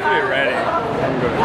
actually ready. I'm good.